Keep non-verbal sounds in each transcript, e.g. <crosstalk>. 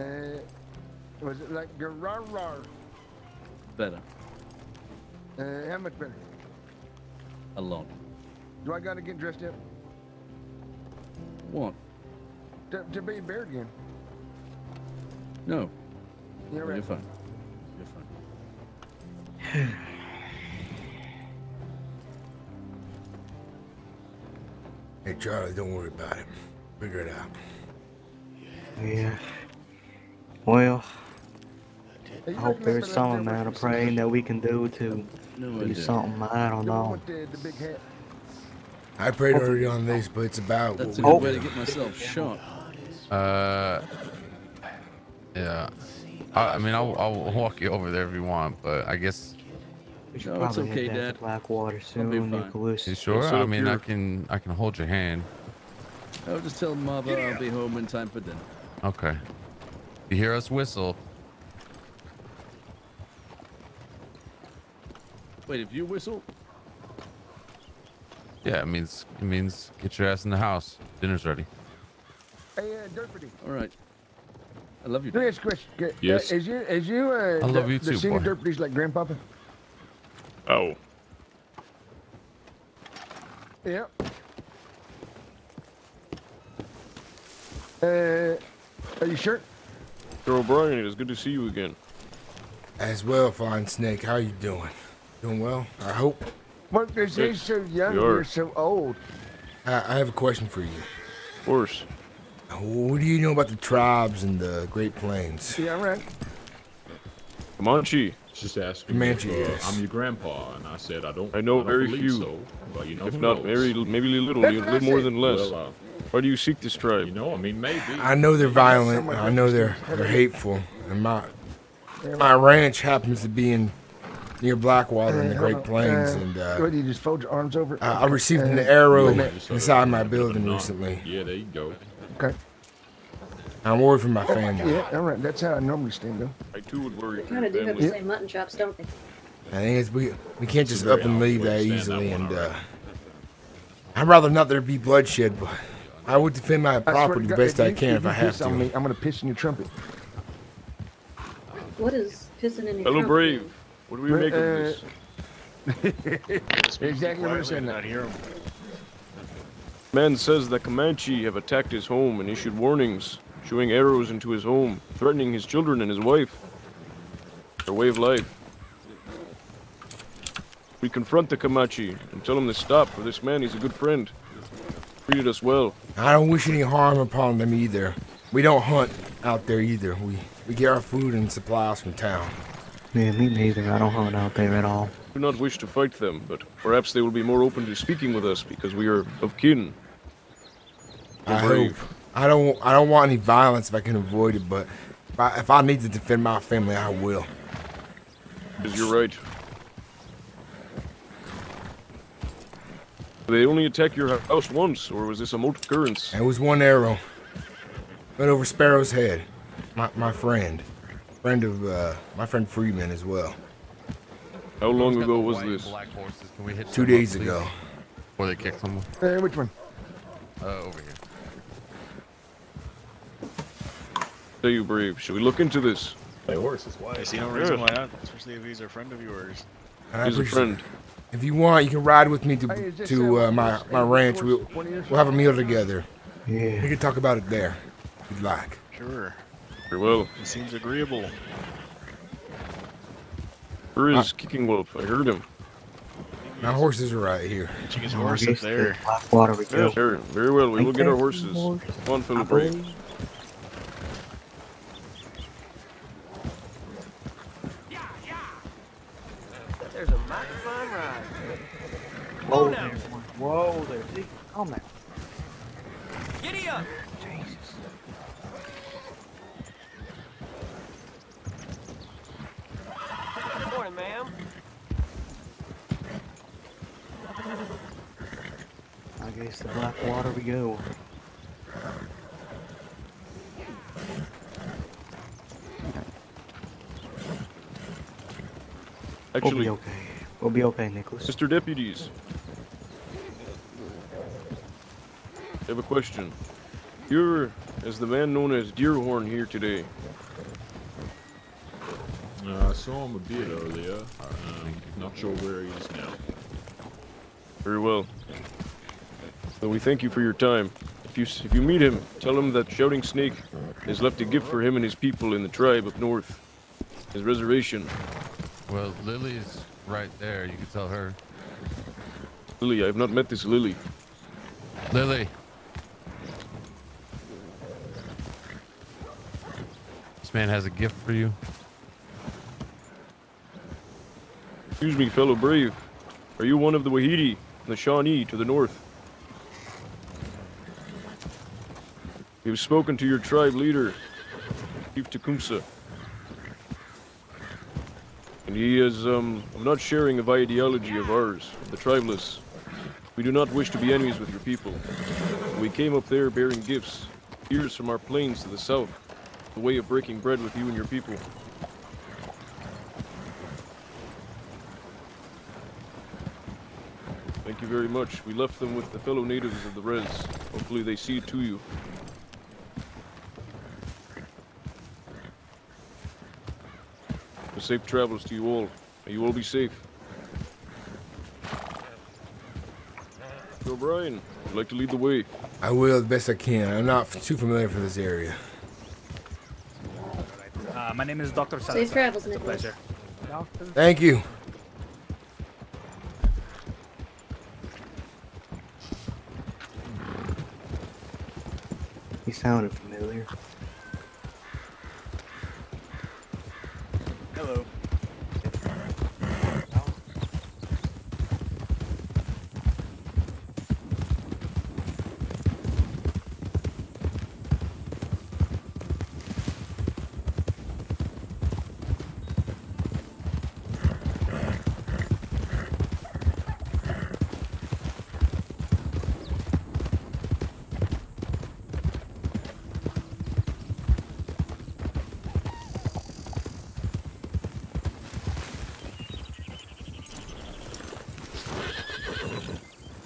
Uh, was it like Garara? Better. Uh, how much better? Alone. Do I gotta get dressed up What? to, to be a bear again? No. You're right. fine. You're fine. <sighs> Hey, Charlie, don't worry about it. Figure it out. Yeah. Well, I hope there's me some left there amount of praying that we can do to No do something. I don't know. with the, the big hat. I prayed already on this, but it's about. That's a good we- way to get myself shot. Uh, yeah. I, I mean, I'll, I'll walk you over there if you want, but I guess We should No, it's okay, head down Dad. to Blackwater be soon, fine. Nicholas. you sure. set I up mean, I can I can hold your hand. I'll just tell Mother I'll be home in time for dinner. Okay. You hear us whistle? Wait, if you whistle, Yeah, it means it means get your ass in the house. Dinner's ready. Hey, uh, Derpity. all right. I love you. Let me Dad. ask question. Yes. Uh, is you, is you, uh, I love the, you the senior boy. Derpity's like Grandpapa? Oh. Yeah. Uh, are you sure? Sir O'Brien, it is good to see you again. As well, Fine Snake. How you doing? Doing well? I hope. Well, they say so young, we you're so old. I, I have a question for you. Of course. What do you know about the tribes in the Great Plains? Yeah, right. Comanche, Just asking Comanche, if, uh, yes. I'm your grandpa, and I said I don't. I know don't very few. So, but you know, if not knows? very, maybe a little, That's you little more than less. Well, uh, Why do you seek this tribe? you know, I mean, maybe. I know they're violent. Someone I know they're they're hateful. And my my ranch happens to be in near Blackwater in the Uh, Great. Plains, Uh, and uh, what, you just fold your arms over? I I received an Uh, arrow wait a minute. inside my building recently. Yeah, there you go. Okay. I'm worried for my family. Yeah, all right. That's how I normally stand, though. I too would worry for Kind of do have the family. same mutton chops, don't they? I think it's we we can't just up and leave that stand that easily, and uh, I'd rather not there be bloodshed, but I would defend my property to the God, best I can if you I have piss on to. Me, I'm gonna piss in your trumpet. What is pissing in your Hello, trumpet? Brave. What do we Well, make of uh, this? <laughs> Exactly what i'm said. now. Man says the Comanche have attacked his home and issued warnings, shooting arrows into his home, threatening his children and his wife. Their way of life. We confront the Comanche and tell him to stop, for this man, he's a good friend. Treated us well. I don't wish any harm upon them either. We don't hunt out there either. We we get our food and supplies from town. Yeah, me neither. I don't hunt out there at all. do not wish to fight them, but perhaps they will be more open to speaking with us because we are of kin. I brave. hope. I don't I don't want any violence if I can avoid it, but if I, if I need to defend my family, I will. Because you're right. They only attack your house once, or was this a multi occurrence? It was one arrow. Went over Sparrow's head. My my friend. Friend of uh, my friend Freeman as well. How long ago was this? Can we hit Two them up, days ago. Before they kick someone. Hey, which one? Uh, over here. Say you brave. Should we look into this? My horse is white. I see no reason why not, especially if he's a friend of yours. I He's a appreciate friend. It. If you want, you can ride with me to Hey, is this, to uh, my my ranch. We'll we'll have a meal together. Yeah. We can talk about it there, if you'd like. Sure. Very well. He seems agreeable. Where is Uh, Kicking Wolf? I heard him. My horses are right here. Take his I horse up there. to Blackwater we go. Yes, sir. Very well. We will get our horses. One some the on, fellow I brave. believe. There's a microphone ride. Whoa there. Whoa there. See? Calm down. Giddy up! Jesus. Morning, ma'am. I guess to Blackwater we go. We'll be okay. We'll be okay, Nicholas. Mr. Deputies. I have a question. You're as the man known as Deerhorn here today. Uh, I saw him a bit earlier. Um, not sure where he is now. Very well. So we thank you for your time. If you if you meet him, tell him that Shouting Snake has left a gift for him and his people in the tribe up north. His reservation. Well, Lily's right there. You can tell her. Lily, I have not met this Lily. Lily. This man has a gift for you. Excuse me, fellow brave. Are you one of the Wahidi, the Shawnee to the north? Have spoken to your tribe leader, Chief Tecumseh. And he is, um, I'm not sharing of ideology of ours, of the tribalists. We do not wish to be enemies with your people. We came up there bearing gifts, ears from our plains to the south, the way of breaking bread with you and your people. Thank you very much. We left them with the fellow natives of the res. Hopefully they see to you. Safe travels to you all. May you all be safe. So Brian, would like to lead the way? I will the best I can. I'm not too familiar for this area. Uh, my name is Dr. Salazar. Safe travels, It's a pleasure. Thank you. He sounded familiar.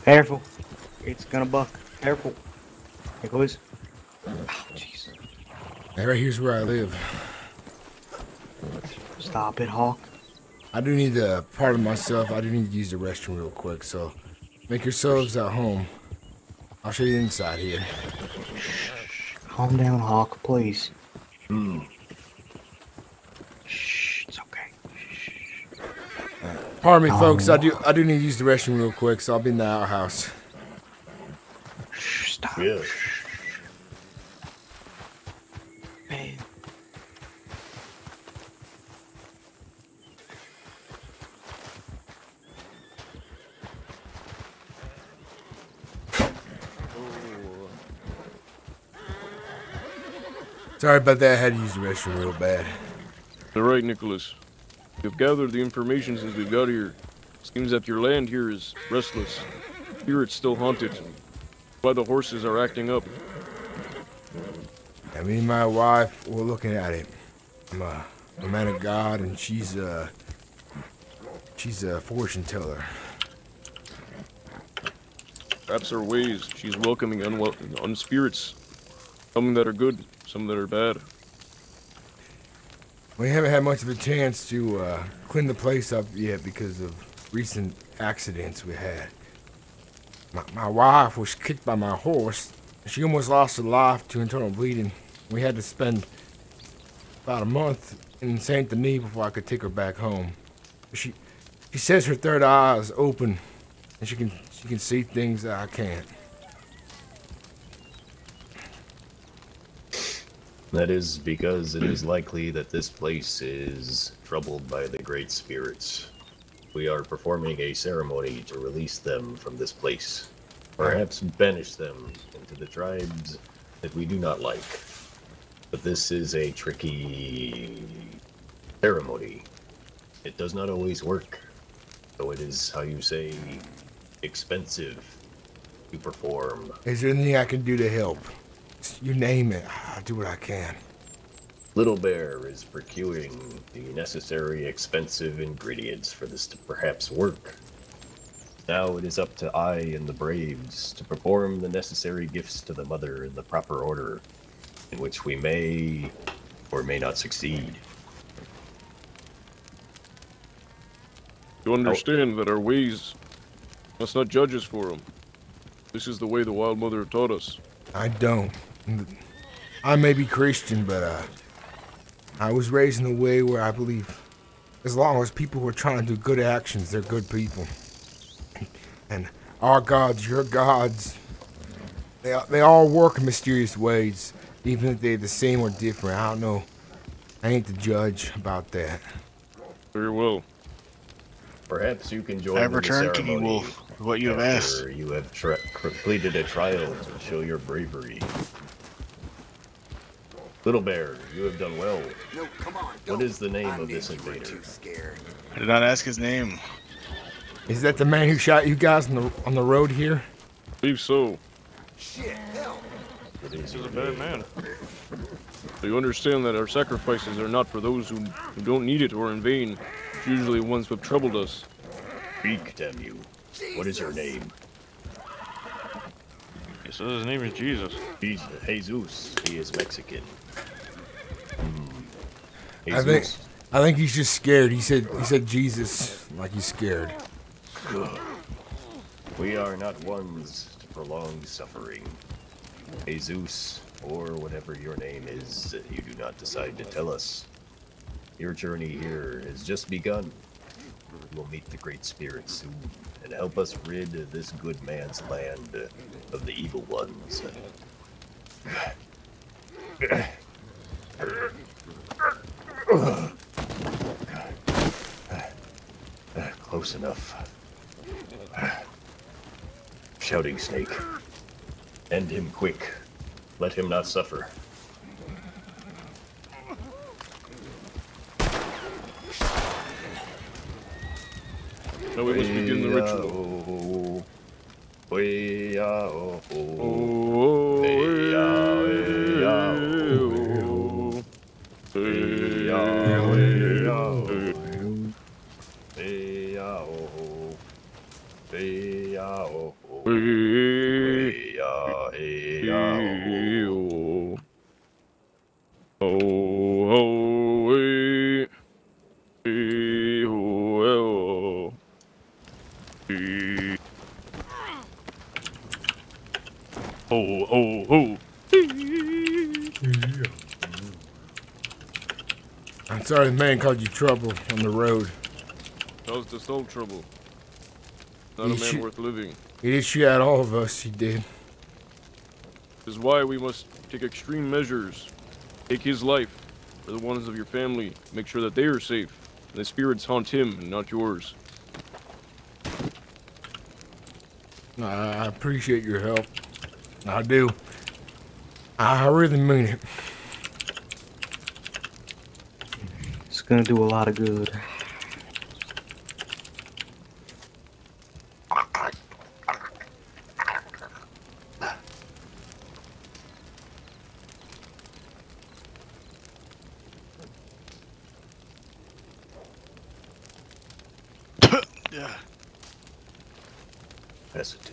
Careful. It's gonna buck. Careful. Here goes. Oh, jeez. And right here's where I live. Stop it, Hawk. I do need to pardon myself. I do need to use the restroom real quick, so make yourselves at home. I'll show you inside here. Calm down, Hawk, please. Shh, it's okay. Pardon me, Oh. folks. I do I do need to use the restroom real quick, so I'll be in the outhouse. Shh, stop. Yeah. Man. Sorry about that. I had to use the restroom real bad. All right, Nicholas. We've gathered the information since we've got here. Seems that your land here is restless. Spirits still haunted. Why the horses are acting up. I mean, my wife, we're looking at it. I'm a, a man of God, and she's a she's a fortune teller. Perhaps her ways. She's welcoming unwel- unspirits. Some that are good, some that are bad. We haven't had much of a chance to uh, clean the place up yet because of recent accidents we had. My, my wife was kicked by my horse. She almost lost her life to internal bleeding. We had to spend about a month in Saint Denis before I could take her back home. She she says her third eye is open and she can she can see things that I can't. That is because it is likely that this place is troubled by the great spirits. We are performing a ceremony to release them from this place. Perhaps banish them into the tribes that we do not like. But this is a tricky ceremony. It does not always work. though it is, how you say, expensive to perform. Is there anything I can do to help? You name it. I'll do what I can. Little Bear is procuring the necessary expensive ingredients for this to perhaps work. Now it is up to I and the Braves to perform the necessary gifts to the Mother in the proper order, in which we may or may not succeed. You understand that our ways must not judge us for them. This is the way the Wild Mother taught us. I don't. I may be Christian, but uh, I was raised in a way where I believe as long as people are trying to do good actions, they're good people. And our gods, your gods, they, they all work in mysterious ways, even if they're the same or different. I don't know. I ain't the judge about that. Very well. Perhaps you can join I have in the returned, King ceremony Wolf, what you have asked. You have tra- completed a trial to show your bravery. Little Bear, you have done well. No, come on. What is the name of this invader? I did not ask his name. Is that the man who shot you guys on the on the road here? I believe so. Shit, hell. This is a bad man. So you understand that our sacrifices are not for those who, who don't need it or in vain. It's usually ones who have troubled us. Speak, damn you. What is your name? He says his name is Jesus. He's Jesus. He is Mexican. Hmm. I think I think he's just scared. He said he said Jesus like he's scared. We are not ones to prolong suffering. Jesus, or whatever your name is you do not decide to tell us. Your journey here has just begun. You will meet the Great Spirit soon and help us rid this good man's land of the evil ones. Close enough. Shouting Snake. End him quick. Let him not suffer. Now we must begin the ritual. Hey-ya-oh. Oh, oh. oh, oh Hey-ya-hey-ya-oh. Hey-ya-hey-ya-oh. Hey-ya-oh. Hey-ya-oh. Hey-ya-hey-ya-oh. Oh, oh, hey, hey, oh, oh, hey. Oh, oh, oh. I'm sorry the man called you trouble on the road. That was the soul trouble. Not You a man should- worth living. He did shoot at all of us, he did. This is why we must take extreme measures. Take his life, for the ones of your family. Make sure that they are safe. And the spirits haunt him and not yours. I appreciate your help. I do. I really mean it. It's gonna do a lot of good. <coughs> Yeah. Pass it to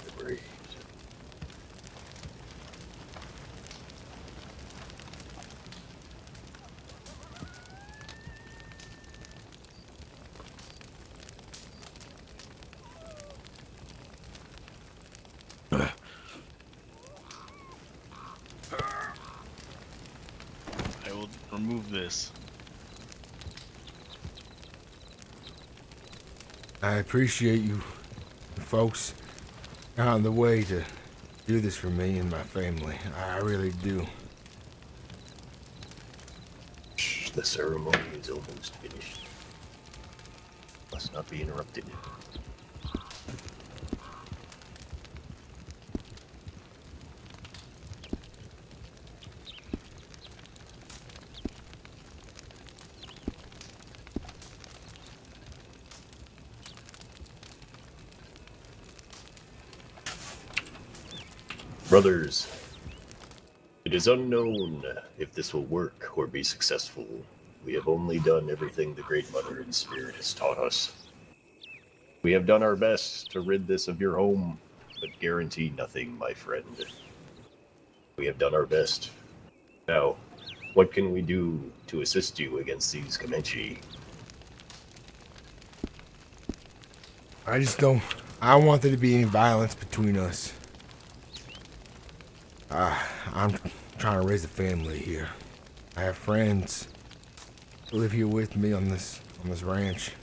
I appreciate you folks on the way to do this for me and my family. I really do. The ceremony is almost finished. Must not be interrupted. Brothers, it is unknown if this will work or be successful. We have only done everything the Great Mother in Spirit has taught us. We have done our best to rid this of your home, but guarantee nothing, my friend. We have done our best. Now, what can we do to assist you against these Comanche? I just don't. I don't want there to be any violence between us. Uh, I'm trying to raise a family here. I have friends who live here with me on this on this ranch.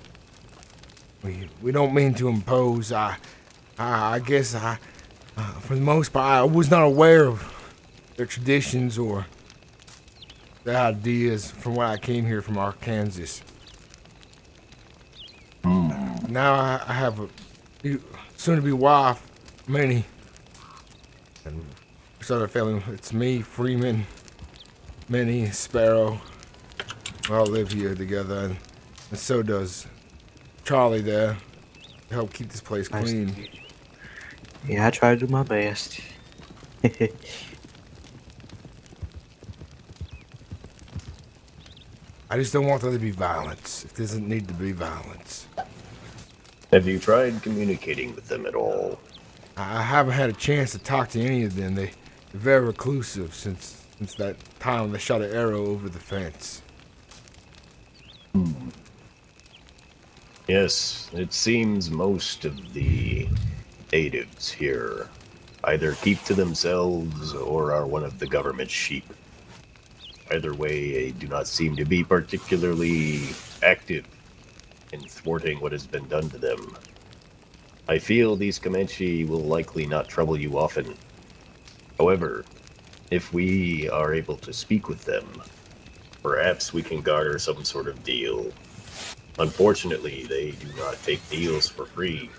We we don't mean to impose. I I, I guess I, uh, for the most part, I was not aware of their traditions or their ideas from when I came here from Arkansas. Now I, I have a soon-to-be wife, Minnie, and started a family. It's me, Freeman, Minnie, Sparrow. We all live here together, and, and so does Charlie there. To help keep this place Nice clean. Yeah, I try to do my best. <laughs> I just don't want there to be violence. It doesn't need to be violence. Have you tried communicating with them at all? I I haven't had a chance to talk to any of them. They, they're very reclusive since since that time they shot an arrow over the fence. Yes, it seems most of the natives here either keep to themselves or are one of the government's sheep. Either way, they do not seem to be particularly active in thwarting what has been done to them. I feel these Comanche will likely not trouble you often. However, if we are able to speak with them, perhaps we can garner some sort of deal. Unfortunately, they do not take deals for free.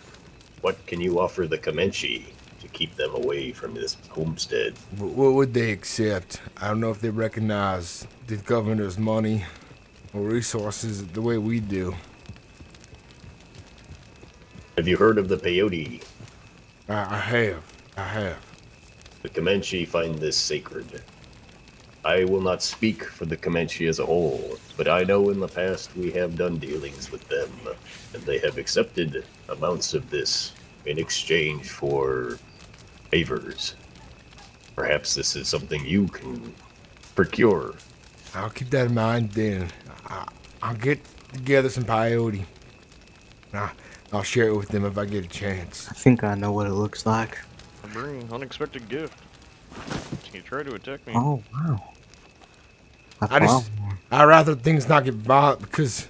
What can you offer the Comanche to keep them away from this homestead? What would they accept? I don't know if they recognize the governor's money or resources the way we do. Have you heard of the peyote? I, I have. I have. The Comanche find this sacred. I will not speak for the Comanche as a whole, but I know in the past we have done dealings with them, and they have accepted amounts of this in exchange for favors. Perhaps this is something you can procure. I'll keep that in mind then. I, I'll get together some peyote. I, I'll share it with them if I get a chance. I think I know what it looks like. I bring unexpected gift. You try to attack me. Oh wow. I just, I rather things not get violent because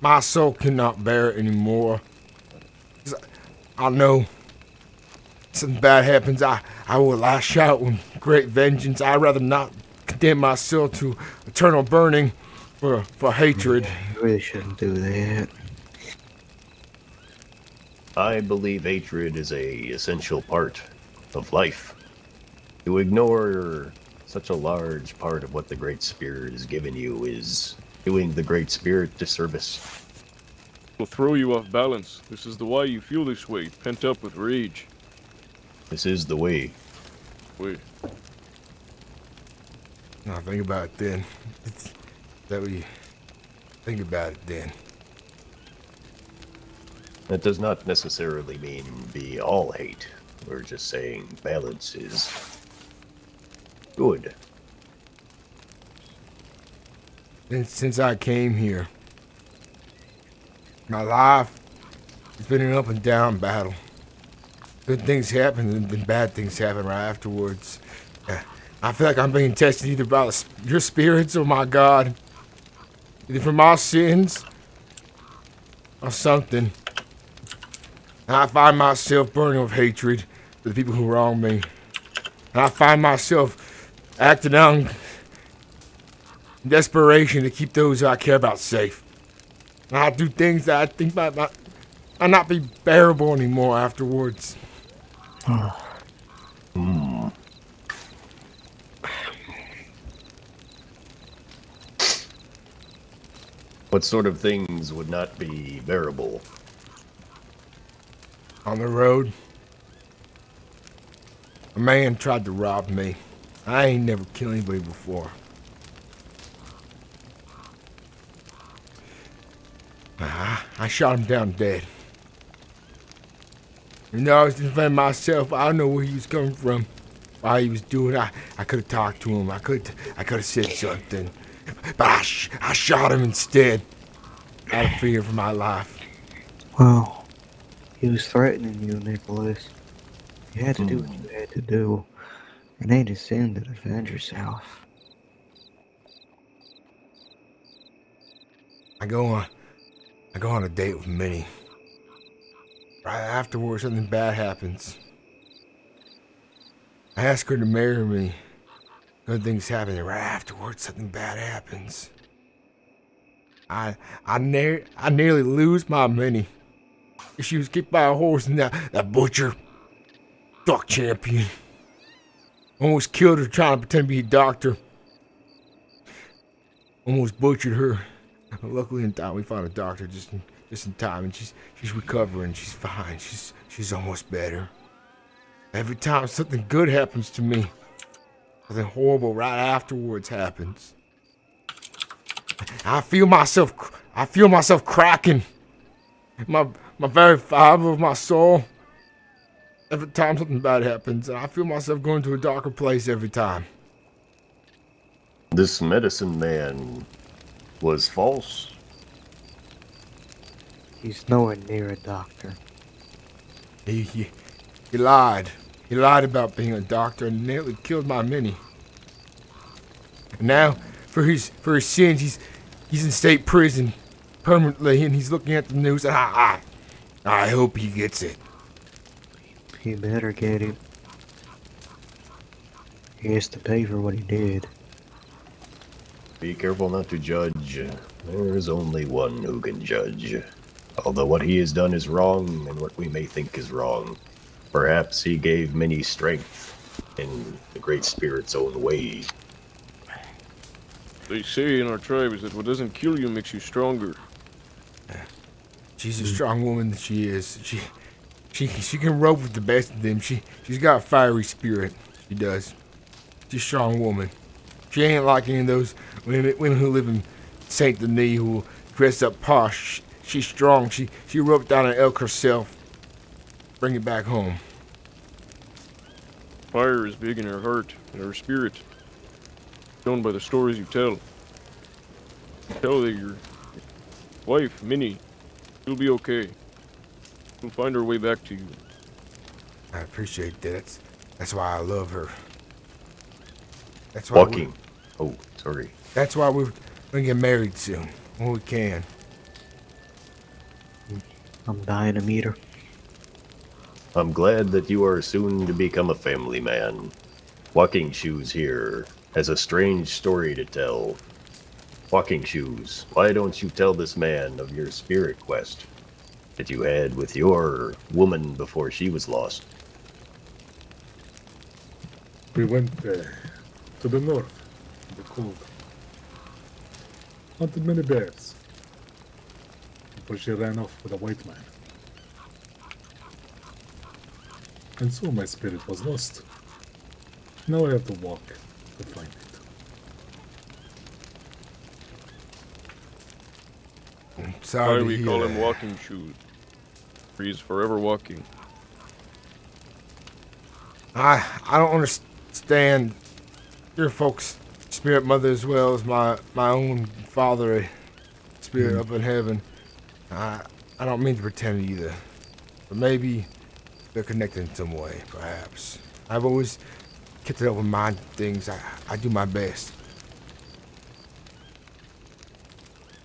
my soul cannot bear it anymore. 'Cause I know something bad happens. I, I will lash out with great vengeance. I'd rather not condemn myself to eternal burning for, for hatred. You really shouldn't do that. I believe hatred is a essential part of life. To ignore such a large part of what the Great Spirit has given you is doing the Great Spirit disservice. Will throw you off balance. This is the why you feel this way, pent up with rage. This is the way. Wait. Now think about it then. It's, that we think about it then. That does not necessarily mean be all hate. We're just saying balance is good. Since, since I came here, my life has been an up and down battle. Good things happen and then bad things happen right afterwards. I feel like I'm being tested either by your spirits or my God. Either for my sins or something. I find myself burning with hatred for the people who wrong me. I find myself acting out in desperation to keep those I care about safe. And I do things that I think might, might, might not be bearable anymore afterwards. What sort of things would not be bearable? On the road, a man tried to rob me. I ain't never killed anybody before. I, I shot him down dead. You know, I was defending myself. I don't know where he was coming from, why he was doing. I, I could have talked to him. I could, I could have said something, but I, sh- I shot him instead, out of fear for my life. Well, he was threatening you, Nicholas. You had to do what you had to do. It ain't a sin to defend yourself. I go on, I go on a date with Minnie. Right afterwards, something bad happens. I ask her to marry me. Good things happen, and right afterwards, something bad happens. I I near I nearly lose my Minnie. She was kicked by a horse, and that, that butcher, fuck champion, almost killed her trying to pretend to be a doctor. Almost butchered her. Luckily, in time, we found a doctor just in, just in time, and she's she's recovering. She's fine. She's she's almost better. Every time something good happens to me, something horrible right afterwards happens. I feel myself. I feel myself cracking. My my very fiber of my soul. Every time something bad happens, and I feel myself going to a darker place every time. This medicine man was false. He's nowhere near a doctor. He, he, he lied. He lied about being a doctor and nearly killed my Minnie. And now, for his for his sins, he's he's in state prison permanently, and he's looking at the news. And I, I, I hope he gets it. He better get it. He has to pay for what he did. Be careful not to judge. There is only one who can judge. Although what he has done is wrong, and what we may think is wrong, perhaps he gave many strength in the Great Spirit's own way. They say in our tribes that what doesn't kill you makes you stronger. She's a mm. strong woman that she is. She she she can rope with the best of them. She she's got a fiery spirit. She does. She's a strong woman. She ain't like any of those women, women who live in Saint Denis who dress up posh. She's strong. She she roped down an elk herself. Bring it back home. Fire is big in her heart and her spirit. Shown by the stories you tell. Tell that your wife, Minnie, she'll be okay. She'll find her way back to you. I appreciate that. That's, that's why I love her. That's why we- Walking. Oh, sorry. That's why we're gonna get married soon when we can. I'm dying to meet her. I'm glad that you are soon to become a family man. Walking Shoes here has a strange story to tell. Walking Shoes, why don't you tell this man of your spirit quest that you had with your woman before she was lost? We went uh, to the north, the cold. Hunted many bears. Before she ran off with a white man. And so my spirit was lost. Now I have to walk to find it. Sorry Why to we call him walking shoes. He's forever walking. I I don't understand your folks' spirit mother as well as my my own father, spirit up in heaven. I I don't mean to pretend either, but maybe they're connected in some way, perhaps. I've always kept an open mind to things. I I do my best.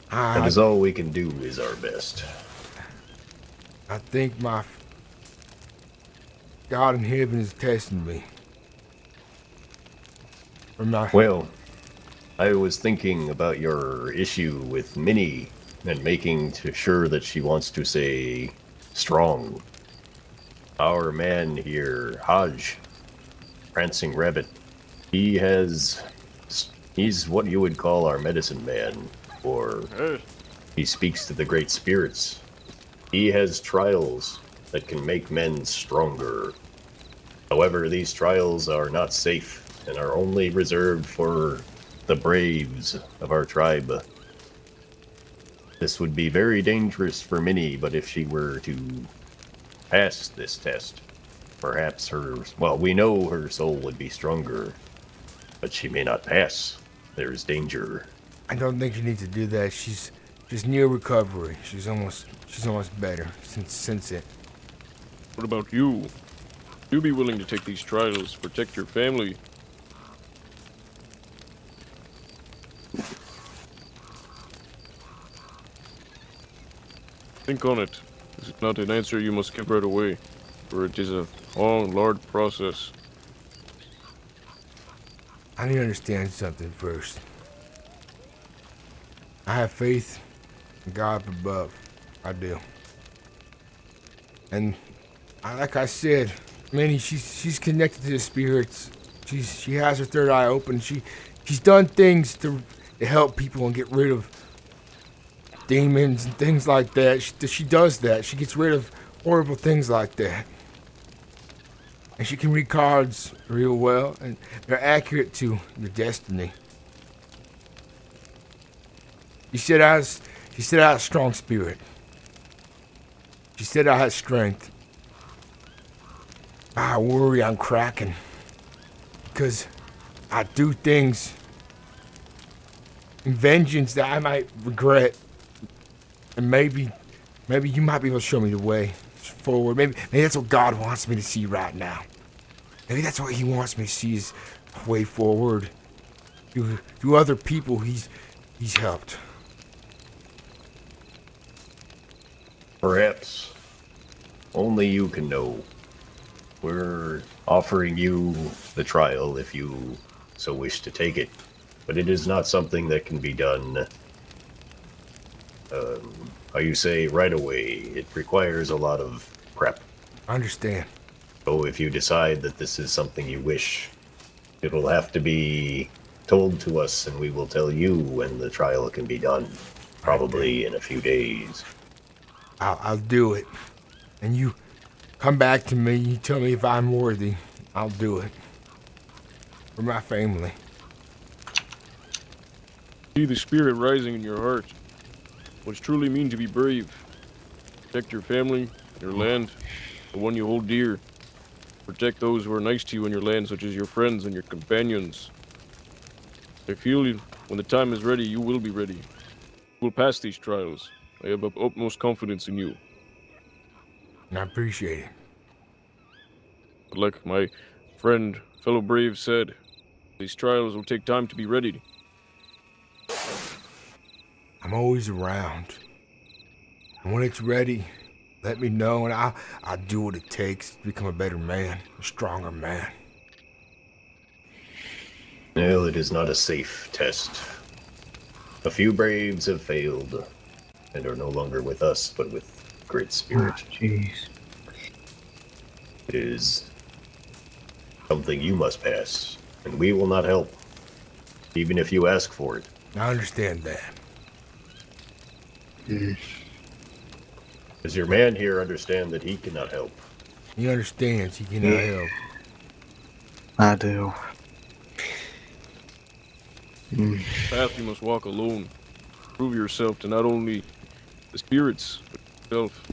That I is all we can do is our best. I think my God in heaven is testing me. Well, I was thinking about your issue with Minnie and making to sure that she wants to say strong. Our man here, Hodge, Prancing Rabbit, he has. He's what you would call our medicine man, or he speaks to the great spirits. He has trials that can make men stronger. However, these trials are not safe and are only reserved for the braves of our tribe. This would be very dangerous for Minnie, but if she were to pass this test, perhaps her. Well, we know her soul would be stronger, but she may not pass. There is danger. I don't think you need to do that. She's just near recovery. She's almost she's almost better since since it. What about you? You be willing to take these trials, to protect your family. Think on it. This is not an answer you must give right away, for it is a long, large process. I need to understand something first. I have faith in God above. I do. And I, like I said, Minnie, she's she's connected to the spirits. She's she has her third eye open. She she's done things to, to help people and get rid of demons and things like that. She, she does that. She gets rid of horrible things like that. And she can read cards real well, and they're accurate to your destiny. She said I was, she said I had a strong spirit. She said I had strength. I worry I'm cracking. Because I do things in vengeance that I might regret. And maybe, maybe you might be able to show me the way forward. Maybe, maybe that's what God wants me to see right now. Maybe that's what He wants me to see is way forward. To, to other people He's He's helped. Perhaps only you can know. We're offering you the trial if you so wish to take it, but it is not something that can be done. Um, how you say right away? It requires a lot of prep. I understand. So if you decide that this is something you wish, it'll have to be told to us, and we will tell you when the trial can be done. Probably in a few days. I'll, I'll do it. And you come back to me. You tell me if I'm worthy. I'll do it. For my family. See the spirit rising in your heart. What truly mean to be brave? Protect your family, your land, the one you hold dear. Protect those who are nice to you in your land, such as your friends and your companions. I feel you. When the time is ready, you will be ready. You will pass these trials. I have utmost confidence in you. I appreciate it. But like my friend, fellow brave said, these trials will take time to be ready. I'm always around. And when it's ready, let me know and I'll, I'll do what it takes to become a better man, a stronger man. No, it is not a safe test. A few braves have failed and are no longer with us, but with Great Spirit. Jeez. It is something you must pass, and we will not help, even if you ask for it. I understand that. Yes. Does your man here understand that he cannot help? He understands he cannot Yeah. help. I do. Mm. Path you must walk alone. Prove yourself to not only the spirits, but yourself.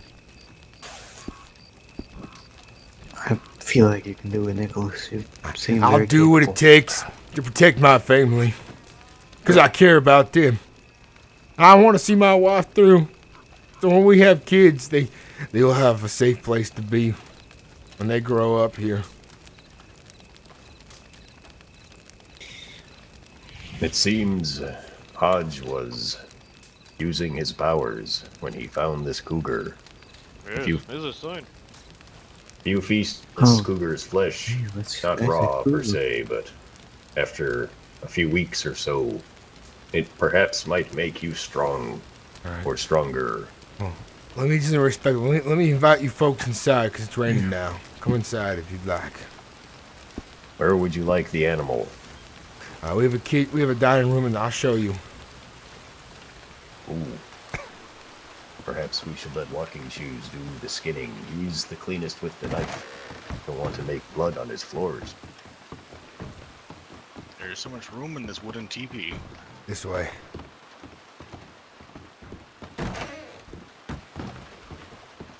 I feel like you can do it, Nicholas. You seem I'll very do what it takes to protect my family. Because I care about them. I want to see my wife through. So when we have kids, they, they'll have a safe place to be when they grow up here. It seems uh, Hodge was using his powers when he found this cougar. Yes, you- there's a sign. You feast this Oh. cougar's flesh, that's- not that's raw per se, but after a few weeks or so, it perhaps might make you strong Alright. or stronger. Let me just respect. Let me, let me invite you folks inside because it's raining now. Come inside if you'd like. Where would you like the animal? Uh, we have a key. We have a dining room, and I'll show you. Ooh. Perhaps we should let Walking Shoes do the skinning. He's the cleanest with the knife. Don't want to make blood on his floors. There's so much room in this wooden teepee. This way.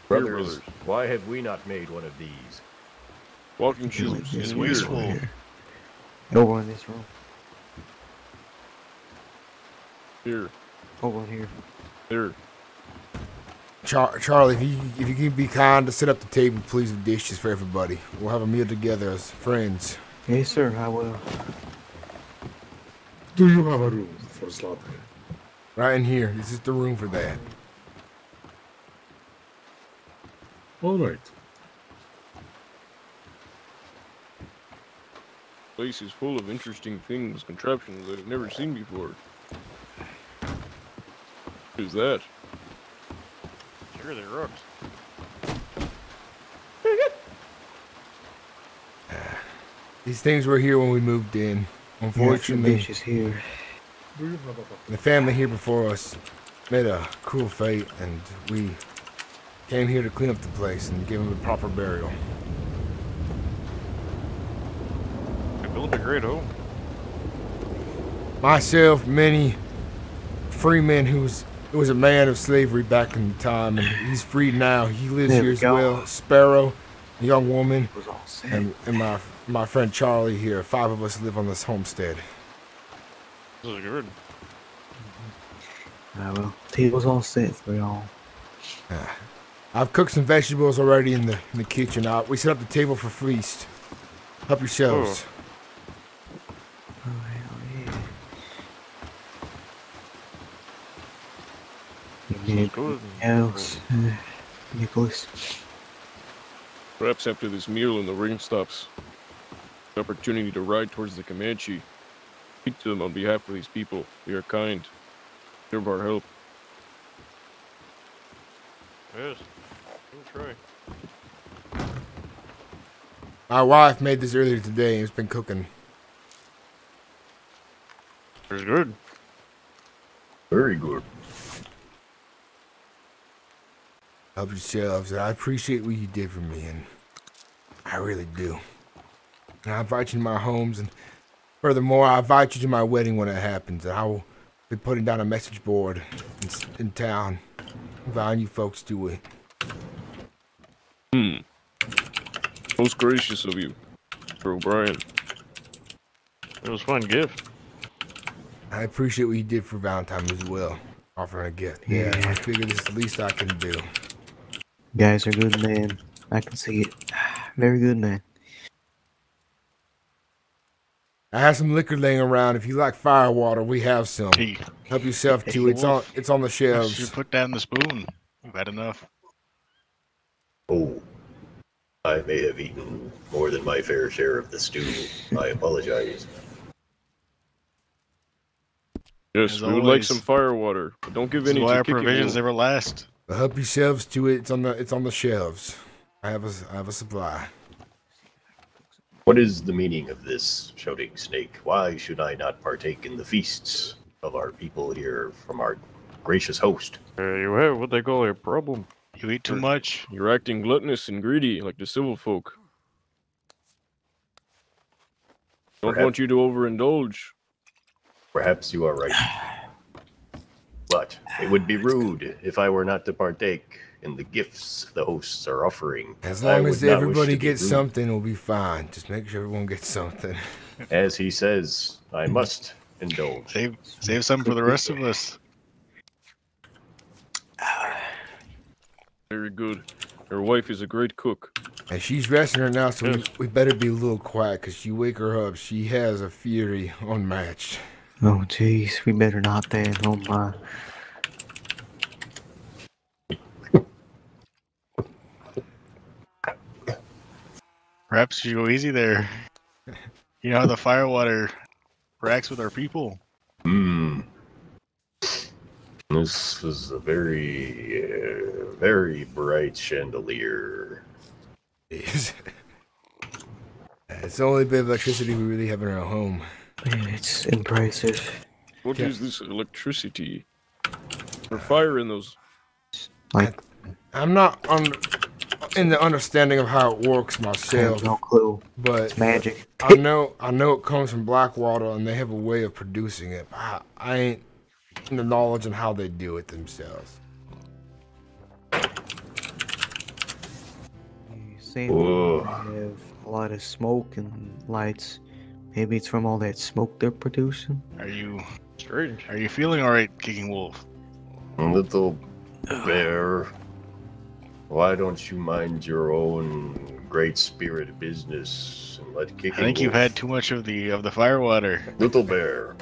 Brothers, why have we not made one of these? Walking shoes. this in way here. over here. In this room. Here. Over in here. There. Char- Charlie, if you if you can be kind to set up the table, please, with dishes for everybody. We'll have a meal together as friends. Yes, sir, I will. Do you have a room for slaughter? Right in here. This is the room for that. All right. place is full of interesting things, contraptions that I've never seen before. Who's that? Sure, they're rocks. <laughs> These things were here when we moved in. Yeah, Unfortunately, here. Do you have a the family here before us met a cruel fate, and we came here to clean up the place and give them a proper burial. I built a great home. Myself, many free men who was who was a man of slavery back in the time, and he's freed now. He lives There here we as go. well. Sparrow, a young woman, was all and, and my my friend Charlie here. Five of us live on this homestead. This is good. I will. Table's all set for y'all. I've cooked some vegetables already in the in the kitchen. Uh, we set up the table for feast. Help yourselves. Oh, hell yeah. You need good. anything else, uh, <sighs> Nicholas? Perhaps after this meal and the rain stops, the opportunity to ride towards the Comanche. Speak to them on behalf of these people. They are kind. Deserve our help. Yes. We'll try. My wife made this earlier today and has been cooking. It's good. Very good. Help yourselves. I appreciate what you did for me, and I really do. And I invite you to my homes, and furthermore, I invite you to my wedding when it happens. And I will be putting down a message board in, s- in town, inviting you folks to it. Hmm. Most gracious of you, Sir O'Brien. It was a fun gift. I appreciate what you did for Valentine as well, offering a gift. Yeah, Yeah. I figure this is the least I can do. Guys are good man. I can see it. <sighs> Very good man. I have some liquor laying around. If you like fire water, we have some. Hey, Help yourself to it. It's on. It's on the you shelves. put down the spoon. We've had enough. Oh, I may have eaten more than my fair share of the stew. I apologize. Yes, As we would like some fire water, but don't give This any why our provisions Wolf. never last. But help yourselves to it. It's on the. It's on the shelves. I have a. s- I have a supply. What is the meaning of this shouting snake? Why should I not partake in the feasts of our people here from our gracious host? There you have what they call a problem. You eat too much. You're acting gluttonous and greedy like the civil folk. Don't Perhaps- want you to overindulge. Perhaps you are right. But it would be rude if I were not to partake in the gifts the hosts are offering. As long would as everybody gets something, we'll be fine. Just make sure everyone gets something. <laughs> As he says, I must indulge. Save save some for the rest of us. Very good. Your wife is a great cook. And she's resting her now, so Yes. we, we better be a little quiet, cause you wake her up. She has a fury unmatched. Oh jeez, we better not then. Oh my. Perhaps you go easy there. You know how the firewater reacts with our people. Hmm. This is a very, uh, very bright chandelier. It's <laughs> it's the only bit of electricity we really have in our home. Man, it's impressive. What is Yeah. this electricity? Or fire in those? Like, I'm not on in the understanding of how it works I myself, have no clue. but It's magic. I know I know it comes from Blackwater, and they have a way of producing it. I, I ain't in the knowledge on how they do it themselves. saying Whoa. we have a lot of smoke and lights. Maybe it's from all that smoke they're producing. Are you Strange. are you feeling alright, Kicking Wolf? Little bear, why don't you mind your own great spirit business and let Kicking I think you've had too much of the of the firewater. Little bear,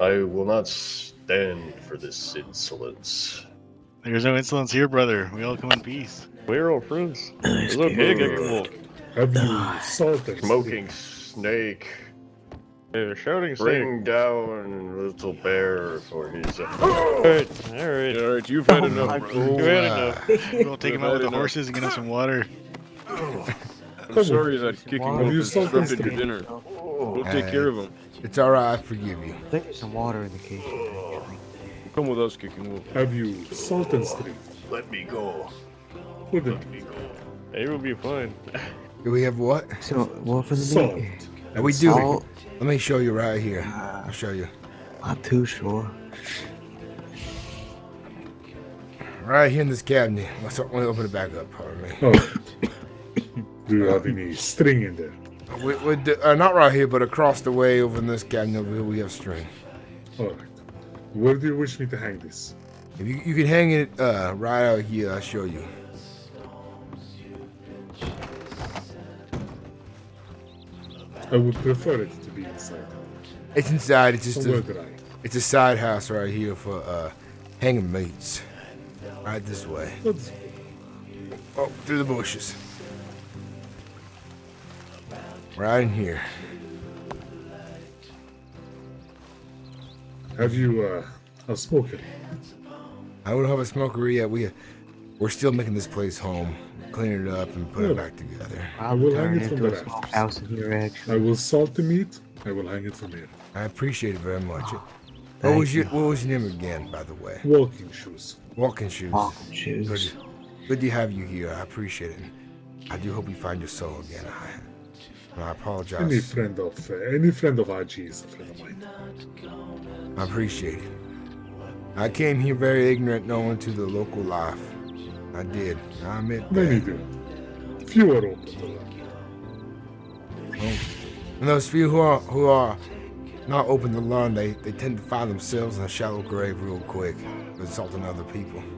I will not stand for this insolence. There's no insolence here, brother. We all come in peace. We're all friends. It's okay, Kicking Wolf. Have you salted? Smoking snake, They're shouting snake. bring down little bear for his. <gasps> Alright, alright. All right, you've had Oh enough, my bro. You had enough. We'll take him out with the enough. horses and get him some water. I'm sorry that kicking Water. wolf You has still disrupted your stay. dinner. We'll take care of him. Uh, it's alright, I forgive you. I think there's some water in the kitchen. Come with us, kicking wolf. Have you salted stream? Let me go. Wouldn't They will be fine. <laughs> Do we have what? So, wolf in the salt. meat? Uh, we do. Salt? Let me show you right here. I'll show you. Not too sure. Right here in this cabinet. Let's let me open it back up. Pardon me. Oh. <coughs> Do you have any string in there? We, we do, uh, not right here, but across the way over in this cabinet over here, we have string. Alright. Where do you wish me to hang this? If you, you can hang it uh, right out here, I'll show you. I would prefer it to be inside. It's inside. It's just Somewhere a, dry. it's a side house right here for uh, hanging meats. Right this way. Let's Oh, through the bushes. Right in here. Have you uh, a smoker? I don't have a smoker yet. We we're still making this place home, cleaning it up and put it back together. I I'll turn hang it it from into the rafters. house in here, actually. I will salt the meat. I will hang it from here. I appreciate it very much. what Thank was your you. What was your name again, by the way? Walking shoes. Walking shoes. Walking Good, shoes. good to have you here. I appreciate it. I do hope you find your soul again. I, I apologize. Any friend of uh, any friend of IG is a friend of mine. I appreciate it. I came here very ignorant, knowing to the local life. I did. I admit Many that. do. Few are open to. And those few who are who are not open to learn, they, they tend to find themselves in a shallow grave real quick, insulting other people. <laughs>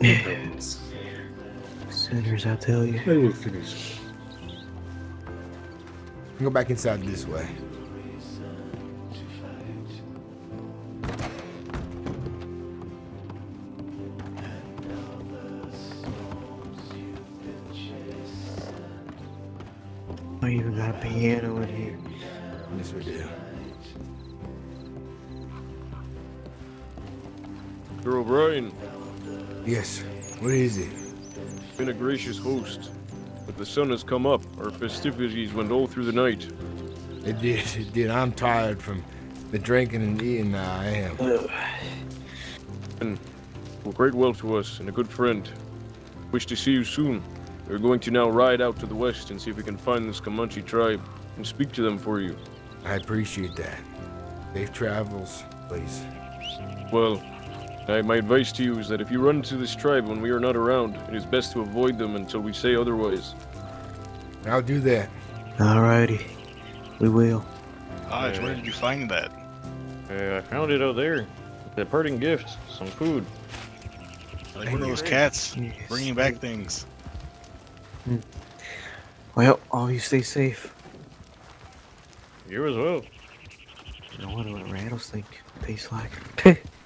It. Sinners, I tell you. I will finish. Go back inside this way. I even got a piano in here. Yes, we do. Sir O'Brien, Yes. What is it? been a gracious host. But the sun has come up. Our festivities went all through the night. It did. <laughs> It did. I'm tired from the drinking and eating. Now I am. And were great well to us and a good friend. Wish to see you soon. We're going to now ride out to the west and see if we can find this Comanche tribe and speak to them for you. I appreciate that. Safe travels, please. Well, I, my advice to you is that if you run into this tribe when we are not around, it is best to avoid them until we say otherwise. I'll do that. Alrighty. We will. Hodge, where did you find that? Uh, I found it out there. The parting gift, some food. Like one of those cats bringing back things. Hmm. Well, all you stay safe. You as well. I wonder what a rattlesnake tastes like. <laughs>